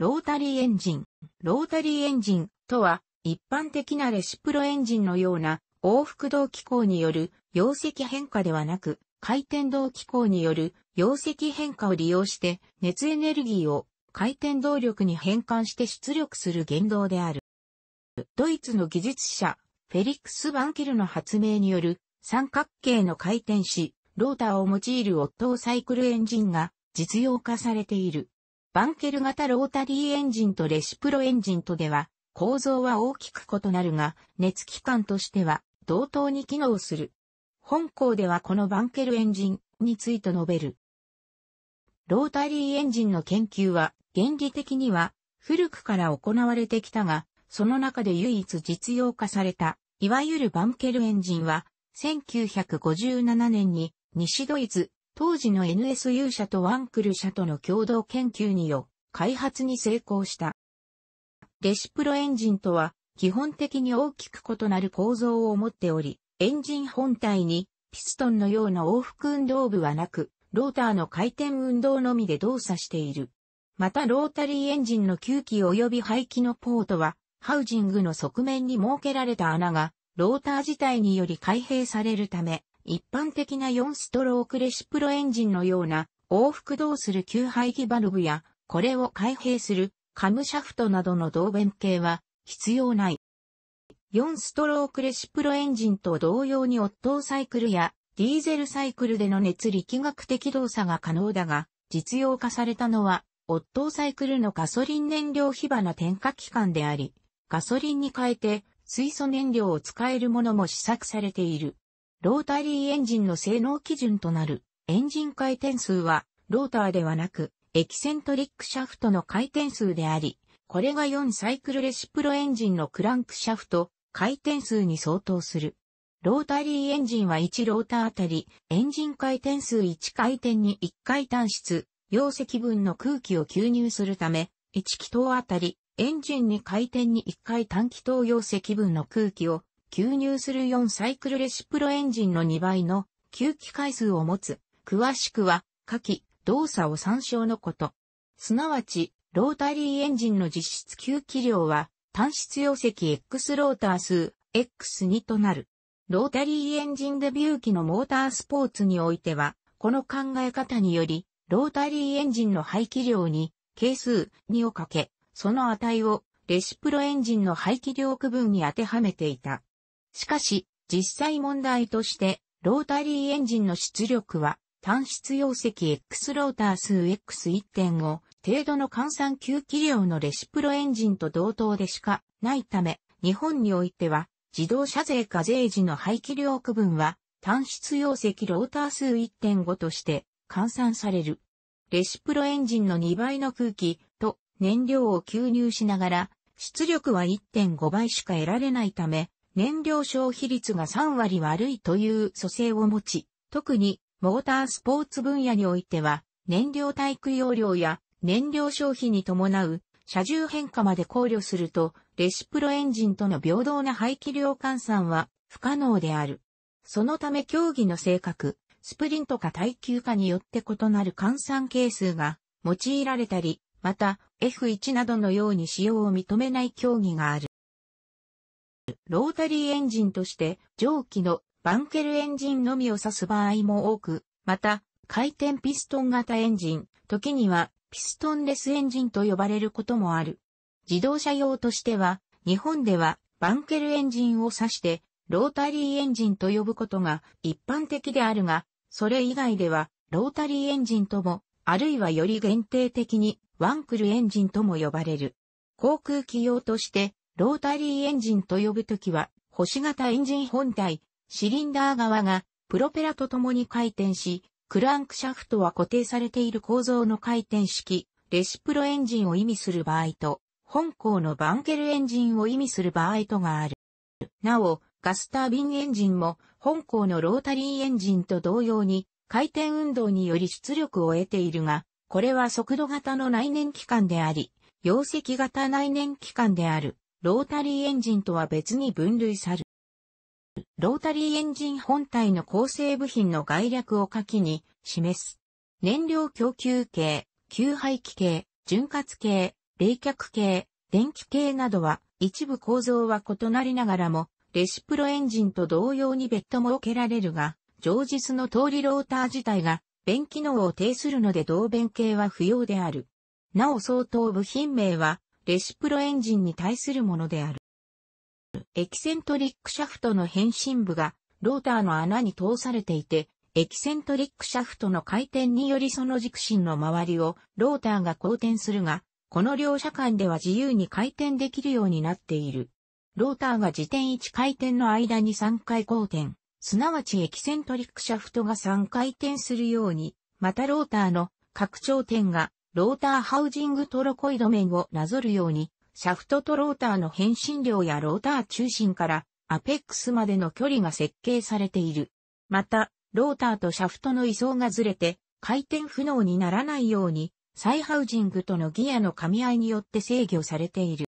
ロータリーエンジン。ロータリーエンジンとは、一般的なレシプロエンジンのような往復動機構による容積変化ではなく、回転動機構による容積変化を利用して熱エネルギーを回転動力に変換して出力する原動である。ドイツの技術者、フェリックス・バンケルの発明による三角形の回転し、ローターを用いるオットーサイクルエンジンが実用化されている。バンケル型ロータリーエンジンとレシプロエンジンとでは構造は大きく異なるが、熱機関としては同等に機能する。本校ではこのバンケルエンジンについて述べる。ロータリーエンジンの研究は原理的には古くから行われてきたが、その中で唯一実用化された、いわゆるバンケルエンジンは、1957年に西ドイツ、当時の NSU 社とワンクル社との共同研究によ、開発に成功した。レシプロエンジンとは、基本的に大きく異なる構造を持っており、エンジン本体にピストンのような往復運動部はなく、ローターの回転運動のみで動作している。またロータリーエンジンの吸気及び排気のポートは、ハウジングの側面に設けられた穴が、ローター自体により開閉されるため、一般的な4ストロークレシプロエンジンのような往復動する吸排気バルブや、これを開閉するカムシャフトなどの導弁系は必要ない。4ストロークレシプロエンジンと同様にオットーサイクルやディーゼルサイクルでの熱力学的動作が可能だが、実用化されたのは、オットーサイクルのガソリン燃料火花点火機関であり、ガソリンに変えて水素燃料を使えるものも試作されている。ロータリーエンジンの性能基準となるエンジン回転数は、ローターではなく、エキセントリックシャフトの回転数であり、これが4サイクルレシプロエンジンのクランクシャフト、回転数に相当する。ロータリーエンジンは1ローターあたり、エンジン回転数1回転に1回単質、容積分の空気を吸入するため、1気筒あたり、エンジンに回転に1回単気筒容積分の空気を吸入する4サイクルレシプロエンジンの2倍の吸気回数を持つ。詳しくは、下記、動作を参照のこと。すなわち、ロータリーエンジンの実質吸気量は、単質容積 X ローター数 X2 となる。ロータリーエンジンデビュー機のモータースポーツにおいては、この考え方により、ロータリーエンジンの排気量に係数2をかけ、その値をレシプロエンジンの排気量区分に当てはめていた。しかし、実際問題として、ロータリーエンジンの出力は単質容積 X ローター数 X1.5 程度の換算吸気量のレシプロエンジンと同等でしかないため、日本においては自動車税課税時の排気量区分は単質容積ローター数1.5として換算される。レシプロエンジンの2倍の空気と燃料を吸入しながら出力は1.5倍しか得られないため、燃料消費率が3割悪いという蘇生を持ち、特にモータースポーツ分野においては、燃料体育容量や燃料消費に伴う車重変化まで考慮すると、レシプロエンジンとの平等な排気量換算は不可能である。そのため競技の性格、スプリントか耐久かによって異なる換算係数が用いられたり、また F1 などのように使用を認めない競技がある。ロータリーエンジンとして蒸気のバンケルエンジンのみを指す場合も多く、また、回転ピストン型エンジン、時にはピストンレスエンジンと呼ばれることもある。自動車用としては、日本ではバンケルエンジンを指してロータリーエンジンと呼ぶことが一般的であるが、それ以外ではロータリーエンジンとも、あるいはより限定的にワンクルエンジンとも呼ばれる。航空機用としてロータリーエンジンと呼ぶときは、星型エンジン本体、シリンダー側がプロペラと共に回転し、クランクシャフトは固定されている構造の回転式、レシプロエンジンを意味する場合と、本校のバンケルエンジンを意味する場合とがある。なお、ガスタービンエンジンも本校のロータリーエンジンと同様に回転運動により出力を得ているが、これは速度型の内燃機関であり、容積型内燃機関であるロータリーエンジンとは別に分類さる。ロータリーエンジン本体の構成部品の概略を書きに示す。燃料供給系、給排気系、潤滑系、冷却系、電気系などは一部構造は異なりながらも、レシプロエンジンと同様に別途設けられるが、上実の通りローター自体が弁機能を呈するので同弁系は不要である。なお相当部品名はレシプロエンジンに対するものである。エキセントリックシャフトの変身部がローターの穴に通されていて、エキセントリックシャフトの回転によりその軸心の周りをローターが公転するが、この両者間では自由に回転できるようになっている。ローターが自転1回転の間に3回公転、すなわちエキセントリックシャフトが3回転するように、またローターの拡張点がローターハウジングトロコイド面をなぞるように、シャフトとローターの変身量やローター中心からアペックスまでの距離が設計されている。また、ローターとシャフトの位相がずれて回転不能にならないように、再ハウジングとのギアの噛み合いによって制御されている。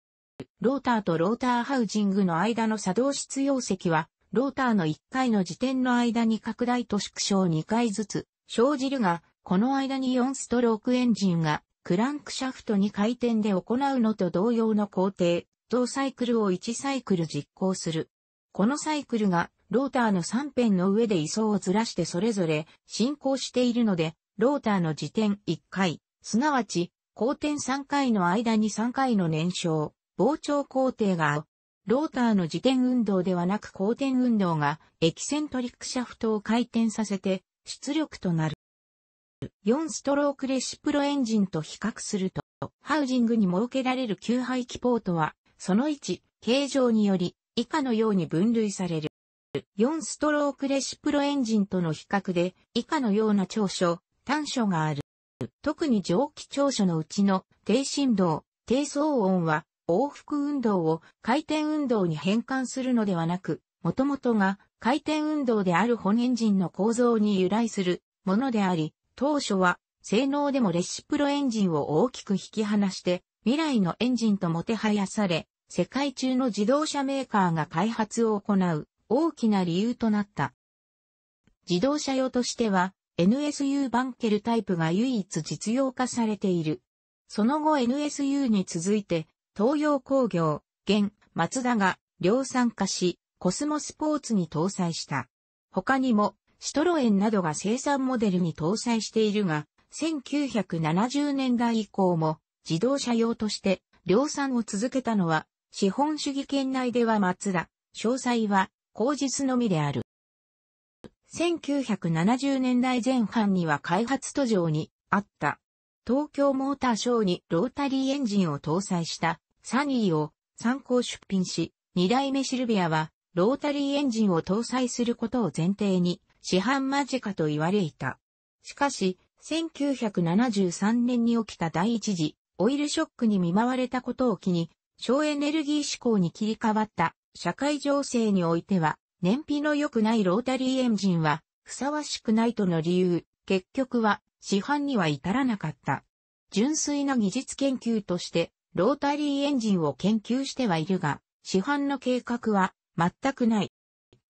ローターとローターハウジングの間の作動室容積は、ローターの1回の時点の間に拡大と縮小2回ずつ生じるが、この間に4ストロークエンジンがクランクシャフトに回転で行うのと同様の工程、同サイクルを1サイクル実行する。このサイクルがローターの3辺の上で位相をずらしてそれぞれ進行しているので、ローターの時点1回、すなわち、公転3回の間に3回の燃焼、膨張工程が。ローターの自転運動ではなく公転運動がエキセントリックシャフトを回転させて出力となる。4ストロークレシプロエンジンと比較すると、ハウジングに設けられる吸排気ポートは、その位置、形状により、以下のように分類される。4ストロークレシプロエンジンとの比較で、以下のような長所、短所がある。特に蒸気長所のうちの低振動、低騒音は往復運動を回転運動に変換するのではなく、もともとが回転運動である本エンジンの構造に由来するものであり、当初は性能でもレシプロエンジンを大きく引き離して未来のエンジンともてはやされ、世界中の自動車メーカーが開発を行う大きな理由となった。自動車用としては NSU バンケルタイプが唯一実用化されている。その後 NSU に続いて東洋工業、現、松田が量産化し、コスモスポーツに搭載した。他にも、シトロエンなどが生産モデルに搭載しているが、1970年代以降も自動車用として量産を続けたのは、資本主義圏内では松田、詳細は口実のみである。1970年代前半には開発途上にあった。東京モーターショーにロータリーエンジンを搭載した。サニーを参考出品し、二代目シルビアはロータリーエンジンを搭載することを前提に市販間近と言われいた。しかし、1973年に起きた第一次オイルショックに見舞われたことを機に、省エネルギー志向に切り替わった社会情勢においては、燃費の良くないロータリーエンジンはふさわしくないとの理由、結局は市販には至らなかった。純粋な技術研究としてロータリーエンジンを研究してはいるが、市販の計画は全くない。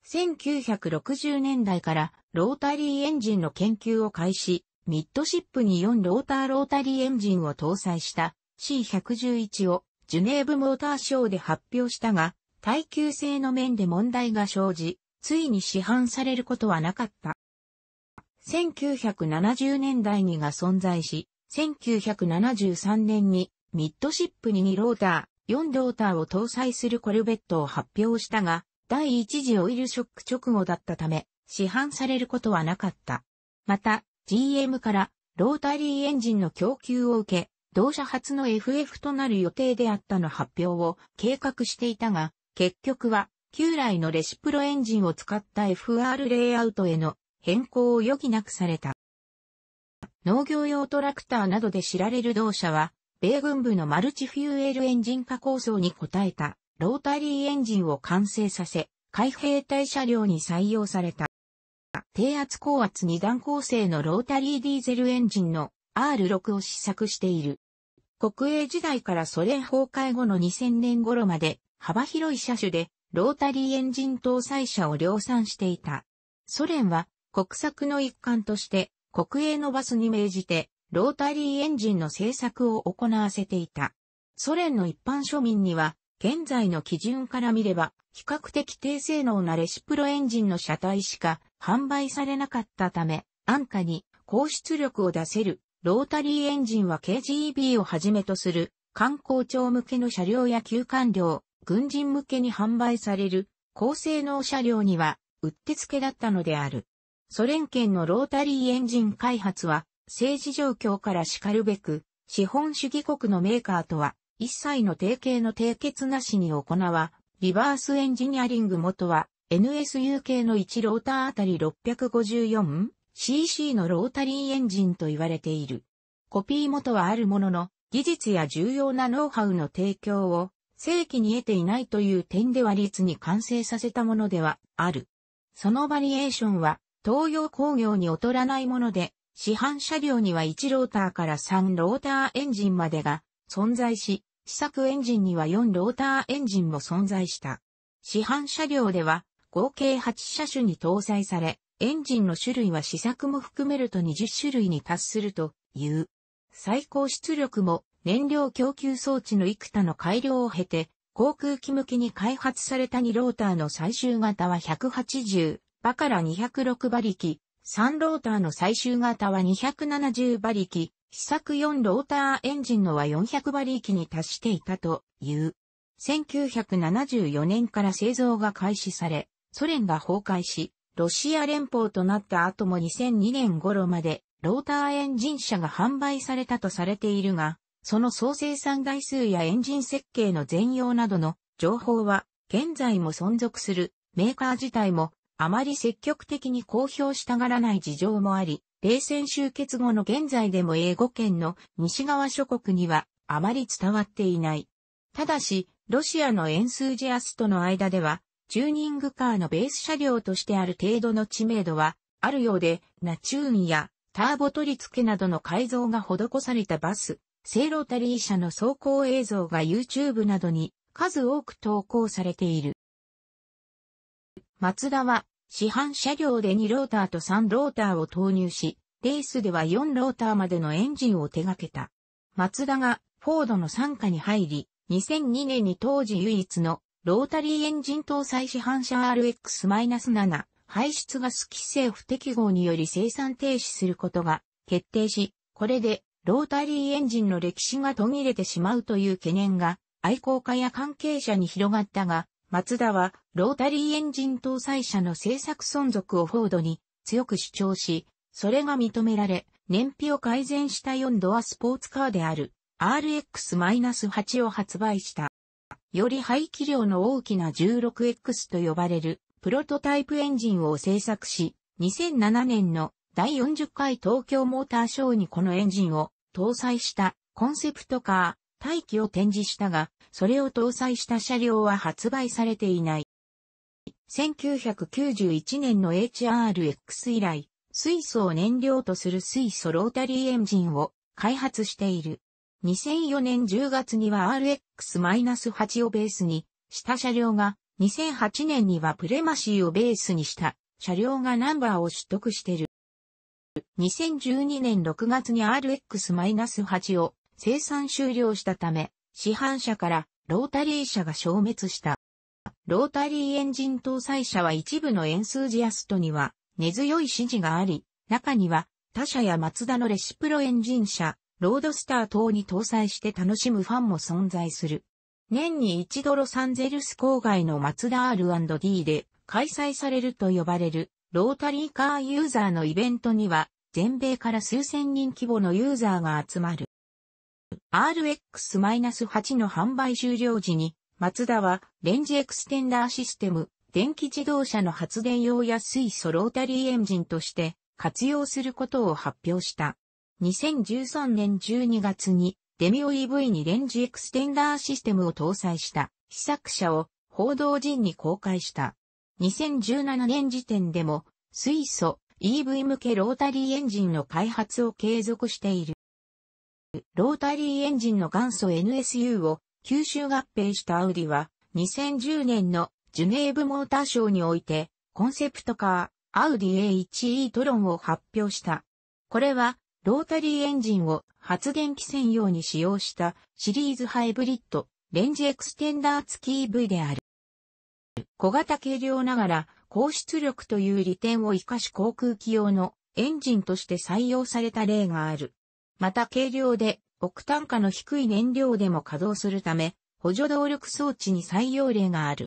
1960年代からロータリーエンジンの研究を開始、ミッドシップに4ローターロータリーエンジンを搭載した C111 をジュネーブモーターショーで発表したが、耐久性の面で問題が生じ、ついに市販されることはなかった。1970年代にが存在し、1973年にミッドシップに2ローター、4ローターを搭載するコルベットを発表したが、第一次オイルショック直後だったため、市販されることはなかった。また、GM からロータリーエンジンの供給を受け、同社初の FF となる予定であったの発表を計画していたが、結局は旧来のレシプロエンジンを使った FR レイアウトへの変更を余儀なくされた。農業用トラクターなどで知られる同社は、米軍部のマルチフューエルエンジン化構想に応えたロータリーエンジンを完成させ、海兵隊車両に採用された。低圧高圧二段構成のロータリーディーゼルエンジンの R6 を試作している。国営時代からソ連崩壊後の2000年頃まで幅広い車種でロータリーエンジン搭載車を量産していた。ソ連は国策の一環として国営のバスに命じてロータリーエンジンの製作を行わせていた。ソ連の一般庶民には、現在の基準から見れば、比較的低性能なレシプロエンジンの車体しか販売されなかったため、安価に高出力を出せるロータリーエンジンは KGB をはじめとする観光庁向けの車両や休館料、軍人向けに販売される高性能車両にはうってつけだったのである。ソ連圏のロータリーエンジン開発は政治状況から叱るべく資本主義国のメーカーとは一切の提携の締結なしに行わ、リバースエンジニアリング元は NSU 系の1ローターあたり 654cc のロータリーエンジンと言われている。コピー元はあるものの、技術や重要なノウハウの提供を正規に得ていないという点では率に完成させたものではある。そのバリエーションは東洋工業に劣らないもので、市販車両には1ローターから3ローターエンジンまでが存在し、試作エンジンには4ローターエンジンも存在した。市販車両では合計8車種に搭載され、エンジンの種類は試作も含めると20種類に達するという。最高出力も燃料供給装置の幾多の改良を経て、航空機向けに開発された2ローターの最終型は180馬から206馬力、3ローターの最終型は270馬力、試作4ローターエンジンのは400馬力に達していたという。1974年から製造が開始され、ソ連が崩壊し、ロシア連邦となった後も2002年頃までローターエンジン車が販売されたとされているが、その総生産台数やエンジン設計の全容などの情報は、現在も存続するメーカー自体もあまり積極的に公表したがらない事情もあり、冷戦終結後の現在でも英語圏の西側諸国にはあまり伝わっていない。ただし、ロシアのエンスージアストの間では、チューニングカーのベース車両としてある程度の知名度はあるようで、ナチューンやターボ取り付けなどの改造が施されたバス、セイロータリー車の走行映像が YouTube などに数多く投稿されている。マツダは市販車両で2ローターと3ローターを投入し、レースでは4ローターまでのエンジンを手掛けた。マツダがフォードの傘下に入り、2002年に当時唯一のロータリーエンジン搭載市販車 RX-7 排出ガス規制不適合により生産停止することが決定し、これでロータリーエンジンの歴史が途切れてしまうという懸念が愛好家や関係者に広がったが、松田はロータリーエンジン搭載車の製作存続をフォードに強く主張し、それが認められ、燃費を改善した4ドアスポーツカーである RX-8 を発売した。より排気量の大きな 16X と呼ばれるプロトタイプエンジンを製作し、2007年の第40回東京モーターショーにこのエンジンを搭載したコンセプトカー、大気を展示したが、それを搭載した車両は発売されていない。1991年の HRX 以来、水素を燃料とする水素ロータリーエンジンを開発している。2004年10月には RX-8 をベースにした車両が、2008年にはプレマシーをベースにした車両がナンバーを取得している。2012年6月に RX-8 を生産終了したため、市販車からロータリー車が消滅した。ロータリーエンジン搭載車は一部のエンスージアストには根強い支持があり、中には他社やマツダのレシプロエンジン車、ロードスター等に搭載して楽しむファンも存在する。年に一度ロサンゼルス郊外のマツダ R&D で開催されると呼ばれるロータリーカーユーザーのイベントには、全米から数千人規模のユーザーが集まる。RX-8 の販売終了時に、マツダはレンジエクステンダーシステム、電気自動車の発電用や水素ロータリーエンジンとして活用することを発表した。2013年12月にデミオ EV にレンジエクステンダーシステムを搭載した試作車を報道陣に公開した。2017年時点でも水素 EV 向けロータリーエンジンの開発を継続している。ロータリーエンジンの元祖 NSU を吸収合併したアウディは2010年のジュネーブモーターショーにおいてコンセプトカーアウディ A1e トロンを発表した。これはロータリーエンジンを発電機専用に使用したシリーズハイブリッド、レンジエクステンダー付き EV である。小型軽量ながら高出力という利点を活かし航空機用のエンジンとして採用された例がある。また軽量でオクタン価の低い燃料でも稼働するため、補助動力装置に採用例がある。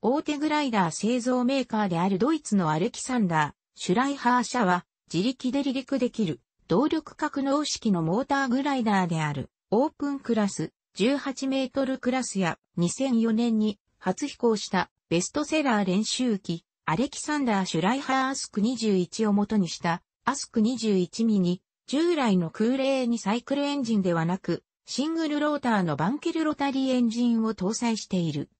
大手グライダー製造メーカーであるドイツのアレキサンダー、シュライハー社は、自力で離陸できる、動力格納式のモーターグライダーである、オープンクラス、18メートルクラスや、2004年に初飛行したベストセラー練習機、アレキサンダー・シュライハー ASK21を元にした ASK21ミニ、従来の空冷2サイクルエンジンではなく、シングルローターのバンケルロータリーエンジンを搭載している。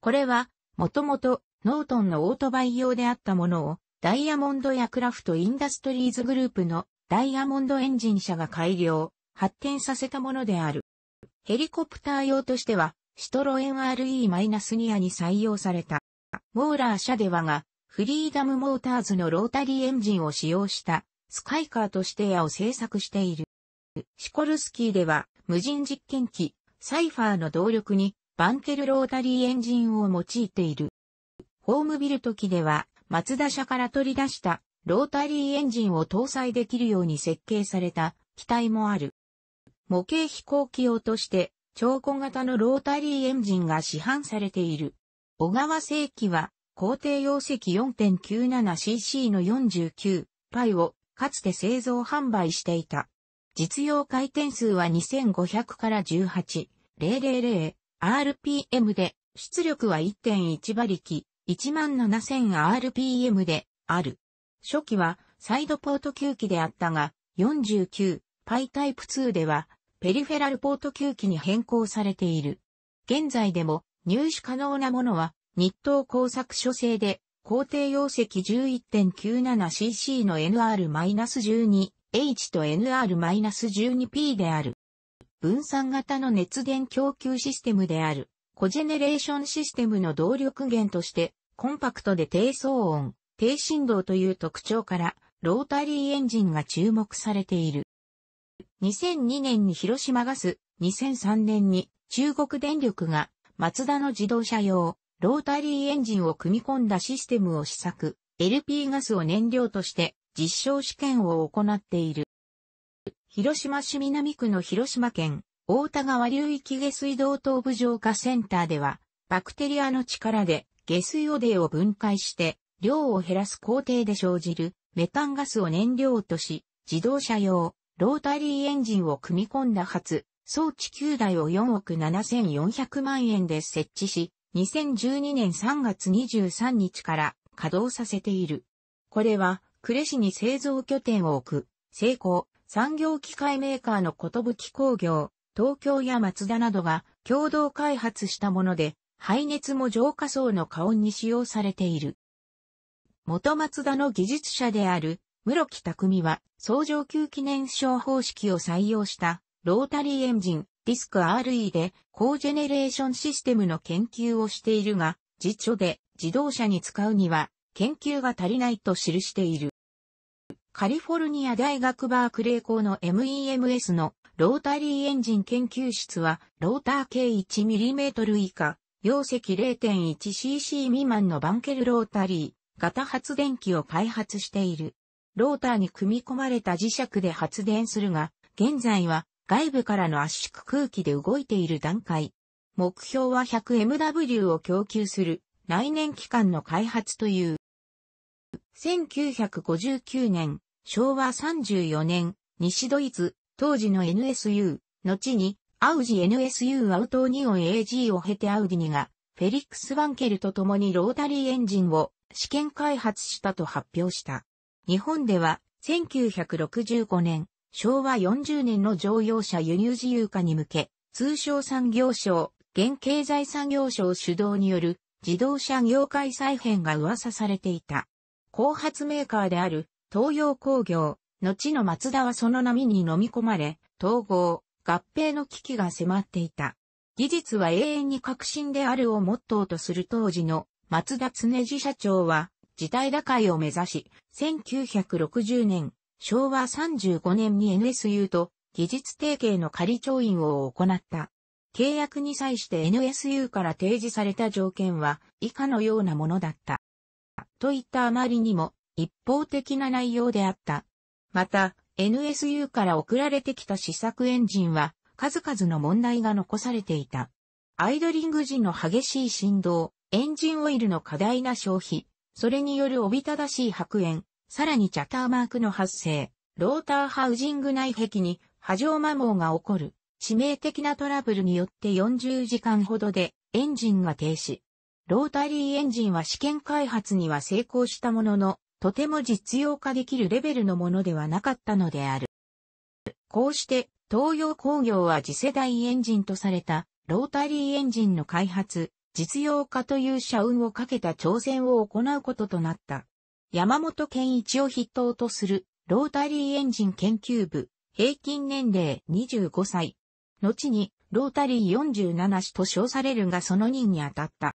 これはもともとノートンのオートバイ用であったものをダイヤモンドエアクラフトインダストリーズグループのダイヤモンドエンジン社が改良、発展させたものである。ヘリコプター用としては、シトロエン RE-2 アに採用された。モーラー社ではが、フリーダムモーターズのロータリーエンジンを使用したスカイカーとして矢を製作している。シコルスキーでは無人実験機サイファーの動力にバンケルロータリーエンジンを用いている。ホームビルト機では、マツダ社から取り出したロータリーエンジンを搭載できるように設計された機体もある。模型飛行機用として超小型のロータリーエンジンが市販されている。小川製機は、工程容積 4.97cc の49パイをかつて製造販売していた。実用回転数は2500から18、000 RPM で、出力は1.1馬力、17000RPM である。初期はサイドポート吸気であったが、49パイタイプ2ではペリフェラルポート吸気に変更されている。現在でも入手可能なものは日東工作所製で工程容積 11.97cc の NR-12H と NR-12P である。分散型の熱電供給システムである、コジェネレーションシステムの動力源として、コンパクトで低騒音、低振動という特徴から、ロータリーエンジンが注目されている。2002年に広島ガス、2003年に中国電力が、マツダの自動車用、ロータリーエンジンを組み込んだシステムを試作、LP ガスを燃料として実証試験を行っている。広島市南区の広島県大田川流域下水道東部浄化センターでは、バクテリアの力で下水汚泥を分解して量を減らす工程で生じるメタンガスを燃料とし、自動車用ロータリーエンジンを組み込んだ初装置9台を4億7400万円で設置し、2012年3月23日から稼働させている。これは、呉市に製造拠点を置く、成功、産業機械メーカーのことぶき工業、東京や松田などが共同開発したもので、排熱も浄化層の加温に使用されている。元松田の技術者である室木匠は、総上級記念賞方式を採用したロータリーエンジン、ディスク RE でコージェネレーションシステムの研究をしているが、実書で自動車に使うには研究が足りないと記している。カリフォルニア大学バークレー校の MEMS のロータリーエンジン研究室は、ローター径 1mm 以下、容積 0.1cc 未満のバンケルロータリー、型発電機を開発している。ローターに組み込まれた磁石で発電するが、現在は外部からの圧縮空気で動いている段階。目標は 100MW を供給する来年期間の開発という。1959年、昭和34年、西ドイツ、当時の NSU、後に、アウジ NSU アウトニオン AG を経てアウディニが、フェリックス・ワンケルと共にロータリーエンジンを試験開発したと発表した。日本では、1965年、昭和40年の乗用車輸入自由化に向け、通商産業省、現経済産業省主導による自動車業界再編が噂されていた。後発メーカーである東洋工業、後の松田はその波に飲み込まれ、統合、合併の危機が迫っていた。技術は永遠に革新であるをモットーとする当時の松田常次社長は、事態打開を目指し、1960年、昭和35年に NSU と技術提携の仮調印を行った。契約に際して NSU から提示された条件は以下のようなものだった。といったあまりにも一方的な内容であった。また、NSU から送られてきた試作エンジンは数々の問題が残されていた。アイドリング時の激しい振動、エンジンオイルの過大な消費、それによるおびただしい白煙、さらにチャターマークの発生、ローターハウジング内壁に波状摩耗が起こる、致命的なトラブルによって40時間ほどでエンジンが停止。ロータリーエンジンは試験開発には成功したものの、とても実用化できるレベルのものではなかったのである。こうして、東洋工業は次世代エンジンとされた、ロータリーエンジンの開発、実用化という社運をかけた挑戦を行うこととなった。山本健一を筆頭とする、ロータリーエンジン研究部、平均年齢25歳。後に、ロータリー47種と称されるがその任に当たった。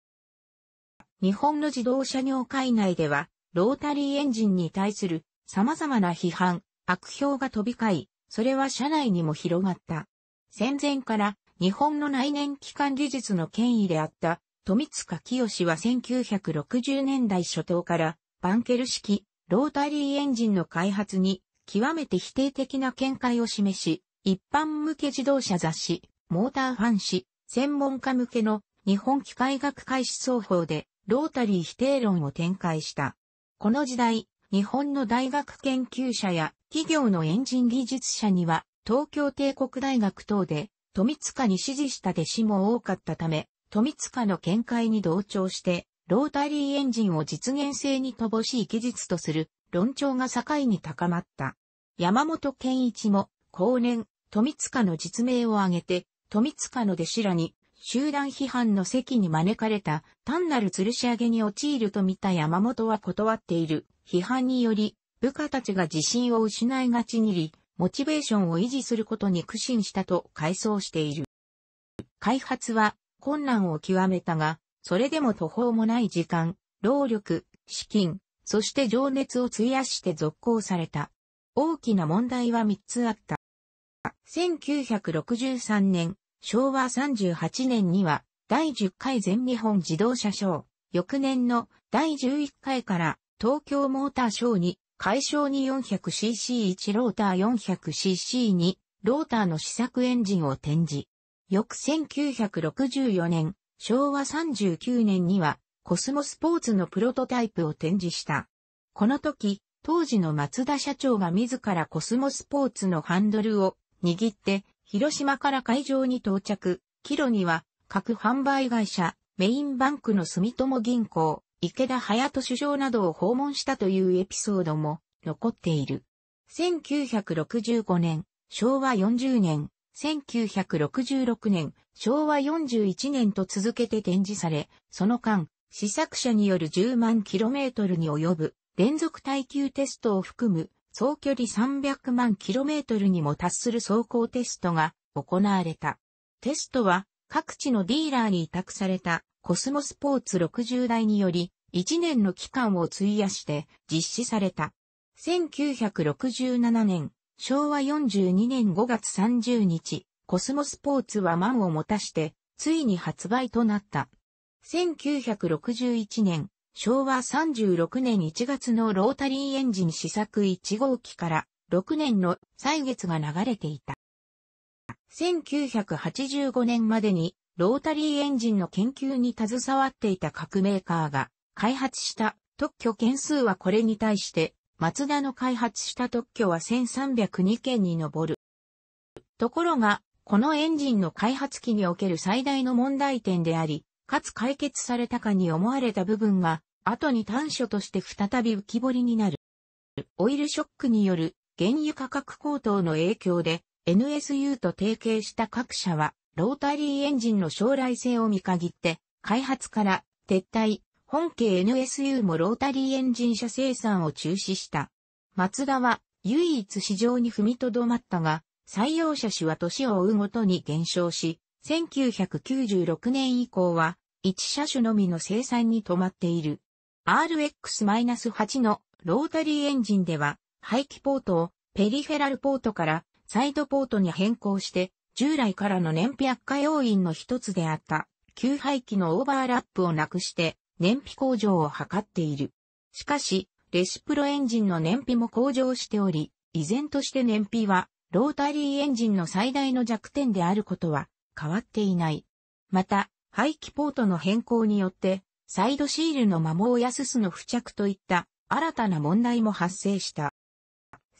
日本の自動車業界内では、ロータリーエンジンに対する様々な批判、悪評が飛び交い、それは社内にも広がった。戦前から日本の内燃機関技術の権威であった富塚清は1960年代初頭からバンケル式ロータリーエンジンの開発に極めて否定的な見解を示し、一般向け自動車雑誌、モーターファン誌、専門家向けの日本機械学会思想法でロータリー否定論を展開した。この時代、日本の大学研究者や企業のエンジン技術者には、東京帝国大学等で、富塚に支持した弟子も多かったため、富塚の見解に同調して、ロータリーエンジンを実現性に乏しい技術とする論調が境に高まった。山本健一も、後年、富塚の実名を挙げて、富塚の弟子らに集団批判の席に招かれた単なる吊るし上げに陥ると見た山本は断っている批判により部下たちが自信を失いがちにり、モチベーションを維持することに苦心したと回想している。開発は困難を極めたが、それでも途方もない時間、労力、資金、そして情熱を費やして続行された。大きな問題は3つあった。1963年、昭和38年には第10回全日本自動車ショー、翌年の第11回から東京モーターショーに解消に 400cc1 ローター 400cc2 ローターの試作エンジンを展示。翌1964年、昭和39年にはコスモスポーツのプロトタイプを展示した。この時、当時の松田社長が自らコスモスポーツのハンドルを握って広島から会場に到着、キロには各販売会社、メインバンクの住友銀行、池田隼人首相などを訪問したというエピソードも残っている。1965年、昭和40年、1966年、昭和41年と続けて展示され、その間、試作車による10万キロメートルに及ぶ連続耐久テストを含む総距離300万 km にも達する走行テストが行われた。テストは各地のディーラーに委託されたコスモスポーツ60台により1年の期間を費やして実施された。1967年、昭和42年5月30日、コスモスポーツは満を持たしてついに発売となった。1961年、昭和36年1月のロータリーエンジン試作1号機から6年の歳月が流れていた。1985年までにロータリーエンジンの研究に携わっていた各メーカーが開発した特許件数はこれに対して松田の開発した特許は1302件に上る。ところが、このエンジンの開発機における最大の問題点であり、かつ解決されたかに思われた部分が、後に短所として再び浮き彫りになる。オイルショックによる原油価格高騰の影響で NSU と提携した各社はロータリーエンジンの将来性を見限って開発から撤退、本家 NSU もロータリーエンジン車生産を中止した。マツダは唯一市場に踏みとどまったが、採用車種は年を追うごとに減少し、1996年以降は1車種のみの生産に止まっている。RX-8 のロータリーエンジンでは、排気ポートをペリフェラルポートからサイドポートに変更して、従来からの燃費悪化要因の一つであった給排気のオーバーラップをなくして燃費向上を図っている。しかし、レシプロエンジンの燃費も向上しており、依然として燃費はロータリーエンジンの最大の弱点であることは変わっていない。また、排気ポートの変更によって、サイドシールの摩耗やススの付着といった新たな問題も発生した。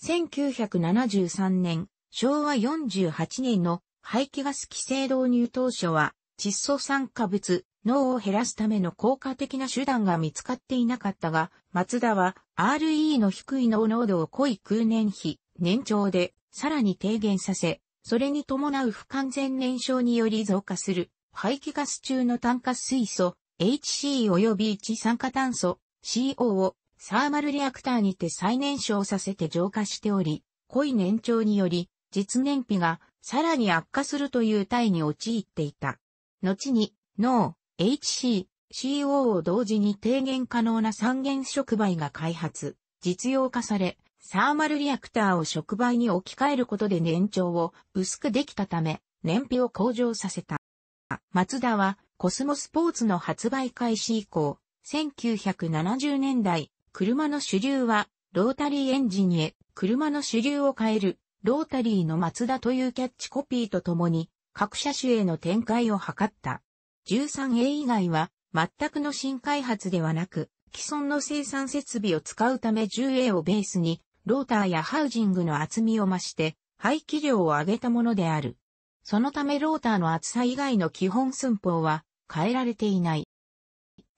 1973年、昭和48年の排気ガス規制導入当初は、窒素酸化物、脳を減らすための効果的な手段が見つかっていなかったが、松田は RE の低い脳濃度を濃い空燃費、燃長でさらに低減させ、それに伴う不完全燃焼により増加する排気ガス中の炭化水素、HC 及び一酸化炭素、CO をサーマルリアクターにて再燃焼させて浄化しており、濃い燃長により、実燃費がさらに悪化するという体に陥っていた。後に、脳、HC、CO を同時に低減可能な三元触媒が開発、実用化され、サーマルリアクターを触媒に置き換えることで燃長を薄くできたため、燃費を向上させた。松田はコスモスポーツの発売開始以降、1970年代、車の主流はロータリーエンジンへ車の主流を変えるロータリーの松田というキャッチコピーとともに各車種への展開を図った。13A 以外は全くの新開発ではなく既存の生産設備を使うため 10A をベースにローターやハウジングの厚みを増して排気量を上げたものである。そのためローターの厚さ以外の基本寸法は変えられていない。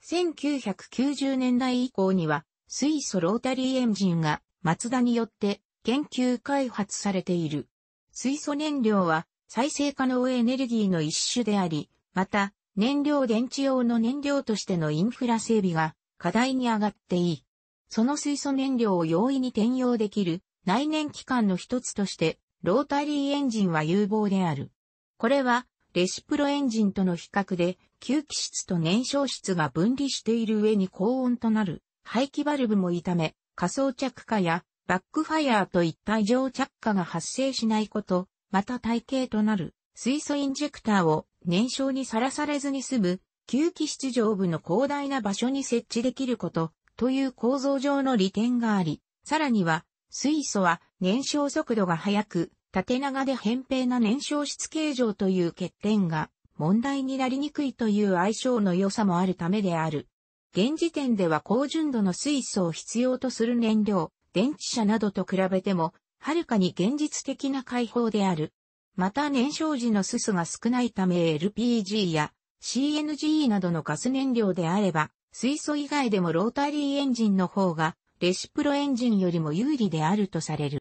1990年代以降には水素ロータリーエンジンが松田によって研究開発されている。水素燃料は再生可能エネルギーの一種であり、また燃料電池用の燃料としてのインフラ整備が課題に上がっていい。その水素燃料を容易に転用できる内燃機関の一つとしてロータリーエンジンは有望である。これは、レシプロエンジンとの比較で、吸気室と燃焼室が分離している上に高温となる、排気バルブも痛め、仮想着火やバックファイアーといった異常着火が発生しないこと、また体系となる水素インジェクターを燃焼にさらされずに済む吸気室上部の広大な場所に設置できることという構造上の利点があり、さらには水素は燃焼速度が速く縦長で扁平な燃焼室形状という欠点が問題になりにくいという相性の良さもあるためである。現時点では高純度の水素を必要とする燃料、電池車などと比べても、はるかに現実的な解放である。また燃焼時のススが少ないため LPG や CNG などのガス燃料であれば、水素以外でもロータリーエンジンの方がレシプロエンジンよりも有利であるとされる。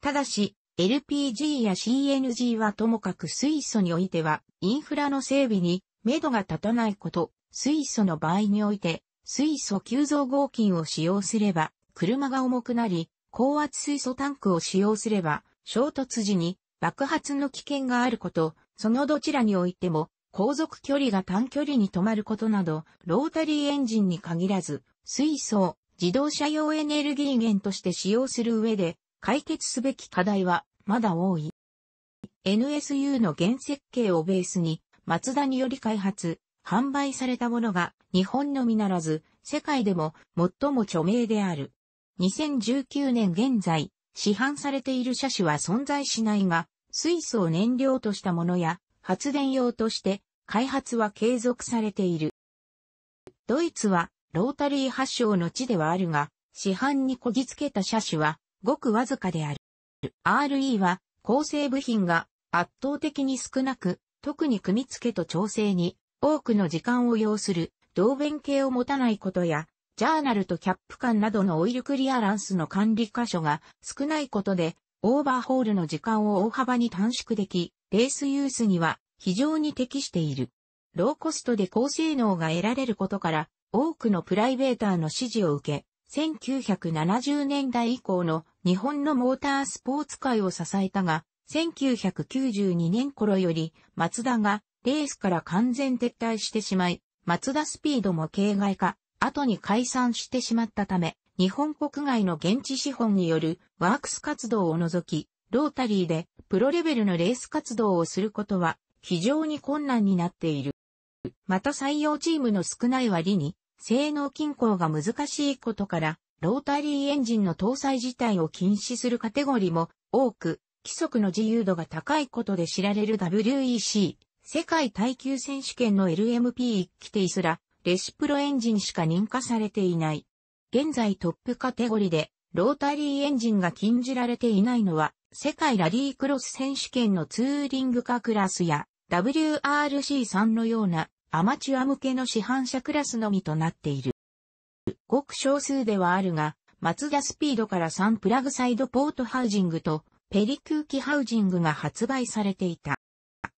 ただし、LPG や CNG はともかく水素においては、インフラの整備に目処が立たないこと、水素の場合において、水素急増合金を使用すれば、車が重くなり、高圧水素タンクを使用すれば、衝突時に爆発の危険があること、そのどちらにおいても、航続距離が短距離に止まることなど、ロータリーエンジンに限らず、水素自動車用エネルギー源として使用する上で、解決すべき課題はまだ多い。NSU の原設計をベースに、マツダにより開発、販売されたものが日本のみならず、世界でも最も著名である。2019年現在、市販されている車種は存在しないが、水素を燃料としたものや発電用として開発は継続されている。ドイツはロータリー発祥の地ではあるが、市販にこぎつけた車種はごくわずかである。RE は構成部品が圧倒的に少なく、特に組み付けと調整に多くの時間を要する導弁系を持たないことや、ジャーナルとキャップ間などのオイルクリアランスの管理箇所が少ないことで、オーバーホールの時間を大幅に短縮でき、レースユースには非常に適している。ローコストで高性能が得られることから、多くのプライベーターの支持を受け、1970年代以降の日本のモータースポーツ界を支えたが、1992年頃より、マツダがレースから完全撤退してしまい、マツダスピードも形骸化、後に解散してしまったため、日本国外の現地資本によるワークス活動を除き、ロータリーでプロレベルのレース活動をすることは非常に困難になっている。また採用チームの少ない割に性能均衡が難しいことから、ロータリーエンジンの搭載自体を禁止するカテゴリも多く、規則の自由度が高いことで知られる WEC、世界耐久選手権の LMP1 規定すら、レシプロエンジンしか認可されていない。現在トップカテゴリで、ロータリーエンジンが禁じられていないのは、世界ラリークロス選手権のツーリングカクラスや WRC3 のようなアマチュア向けの市販車クラスのみとなっている。ごく少数ではあるが、マツダスピードからサンプラグサイドポートハウジングとペリ空気ハウジングが発売されていた。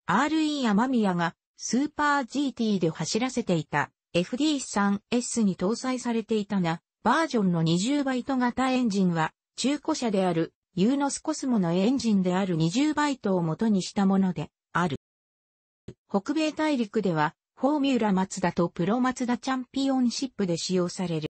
RE 山宮がスーパー GT で走らせていた FD3S に搭載されていたが、バージョンの20バイト型エンジンは中古車であるユーノスコスモのエンジンである20バイトを元にしたものである。北米大陸ではフォーミュラマツダとプロマツダチャンピオンシップで使用される。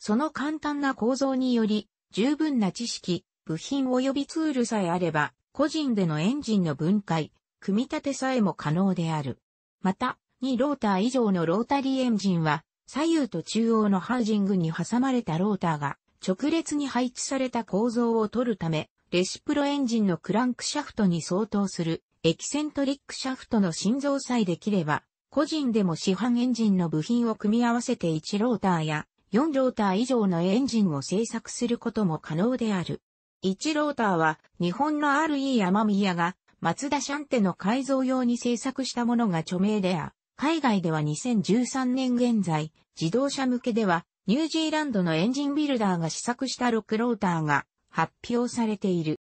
その簡単な構造により、十分な知識、部品及びツールさえあれば、個人でのエンジンの分解、組み立てさえも可能である。また、2ローター以上のロータリーエンジンは、左右と中央のハウジングに挟まれたローターが直列に配置された構造を取るため、レシプロエンジンのクランクシャフトに相当するエキセントリックシャフトの心臓さえできれば、個人でも市販エンジンの部品を組み合わせて1ローターや4ローター以上のエンジンを製作することも可能である。1ローターは日本の RE 山宮が松田シャンテの改造用に製作したものが著名であ、海外では2013年現在、自動車向けではニュージーランドのエンジンビルダーが試作した6ローターが発表されている。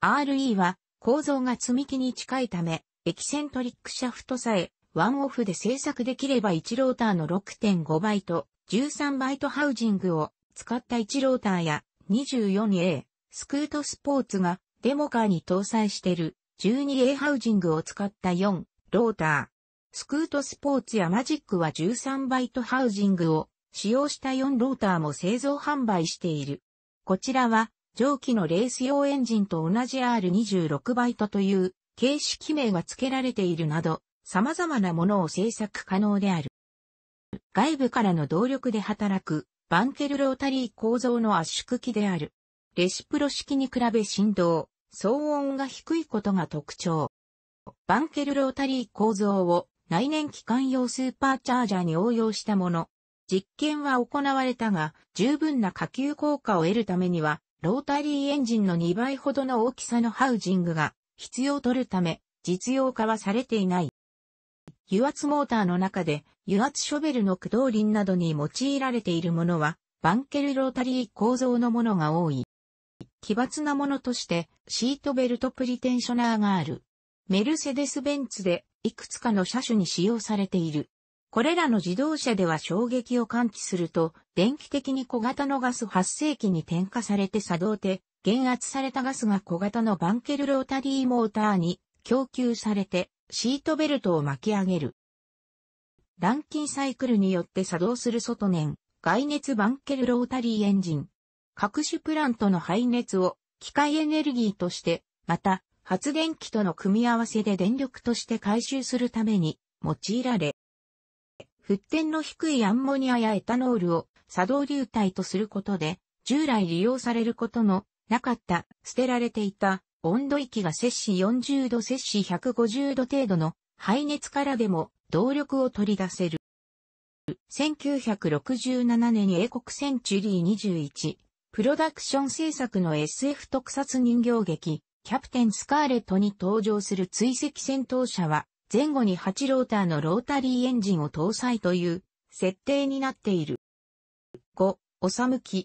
RE は構造が積み木に近いため、エキセントリックシャフトさえワンオフで製作できれば1ローターの6.5バイト、13バイトハウジングを使った1ローターや 24A、スクートスポーツがデモカーに搭載している 12A ハウジングを使った4ローター。スクートスポーツやマジックは13バイトハウジングを使用した4ローターも製造販売している。こちらは蒸気のレース用エンジンと同じ R26 バイトという形式名が付けられているなど、様々なものを製作可能である。外部からの動力で働くバンケルロータリー構造の圧縮機である。レシプロ式に比べ振動、騒音が低いことが特徴。バンケルロータリー構造を内燃機関用スーパーチャージャーに応用したもの。実験は行われたが、十分な下級効果を得るためには、ロータリーエンジンの2倍ほどの大きさのハウジングが必要とるため、実用化はされていない。油圧モーターの中で油圧ショベルの駆動輪などに用いられているものはバンケルロータリー構造のものが多い。奇抜なものとしてシートベルトプリテンショナーがある。メルセデス・ベンツでいくつかの車種に使用されている。これらの自動車では衝撃を感知すると電気的に小型のガス発生器に点火されて作動で減圧されたガスが小型のバンケルロータリーモーターに供給されてシートベルトを巻き上げる。乱筋サイクルによって作動する外燃、外熱バンケルロータリーエンジン。各種プラントの排熱を機械エネルギーとして、また発電機との組み合わせで電力として回収するために用いられ、沸点の低いアンモニアやエタノールを作動流体とすることで、従来利用されることのなかった捨てられていた温度域が摂氏40度摂氏150度程度の排熱からでも動力を取り出せる。1967年英国センチュリー21、プロダクション制作の SF 特撮人形劇、キャプテンスカーレットに登場する追跡戦闘車は、前後に8ローターのロータリーエンジンを搭載という設定になっている。5、おさむき、